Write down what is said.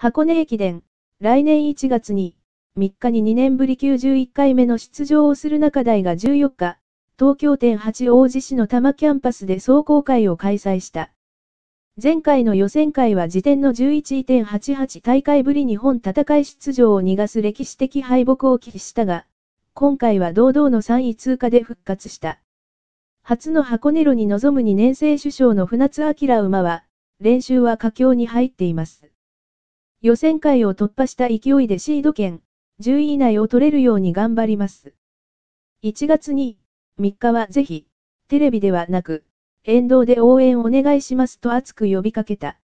箱根駅伝、来年1月に、3日に2年ぶり91回目の出場をする中台が14日、東京店八王子市の多摩キャンパスで壮行会を開催した。前回の予選会は時点の11.88大会ぶり日本戦い出場を逃がす歴史的敗北を喫したが、今回は堂々の3位通過で復活した。初の箱根路に臨む2年生首相の船津明馬は、練習は佳境に入っています。予選会を突破した勢いでシード権、10位以内を取れるように頑張ります。1月に、3日はぜひ、テレビではなく、沿道で応援お願いしますと熱く呼びかけた。